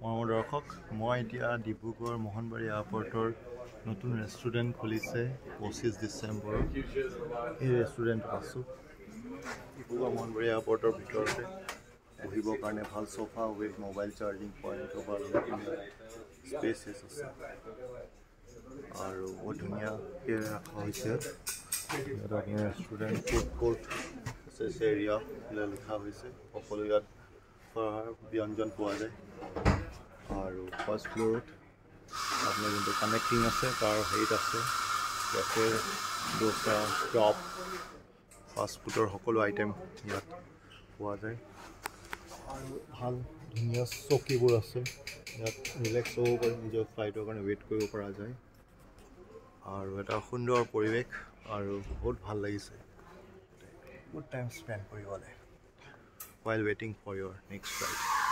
মৰমৰ দৰ্শক মই এতিয়া ডিব্ৰুগড় মোহনবাৰী এয়াৰপৰ্টৰ নতুন ৰেষ্টুৰেণ্ট খুলিছে পঁচিছ ডিচেম্বৰ এই ৰেষ্টুৰেণ্টত আছোঁ। ডিব্ৰুগড় মোহনবাৰী এয়াৰপৰ্টৰ ভিতৰতে বহিবৰ কাৰণে ভাল sofa with mobile charging point spaces আছে। আৰু বহুত ধুনীয়াকৈ ৰখা হৈছে। ইয়াত আপোনাৰ ৰেষ্টুৰেণ্ট ফুড কোৰ্ট এৰিয়া লিখা হৈছে। সকলো ইয়াত ব্যঞ্জন পোৱা যায়। আৰু ফাৰ্ষ্ট ফ্ল'ৰত আপোনাৰ যোনটো কানেক্টিং আছে তাৰ হেৰিত আছে। কেফে দোচা চপ ফাষ্টফুডৰ সকলো আইটেম ইয়াত পোৱা যায়। আৰু ভাল ধুনীয়া চকীবোৰ আছে। ইয়াত ৰিলেক্স হ'ব পাৰি নিজৰ ফ্লাইটৰ কাৰণে ৱেইট কৰিব পৰা যায়। আৰু এটা সুন্দৰ পৰিৱেশ আৰু বহুত ভাল লাগিছে। গুড টাইম স্পেণ্ড কৰিবলৈ ৱাইল ৱেইটিং ফৰ ইয়ৰ নেক্সট ফ্লাইট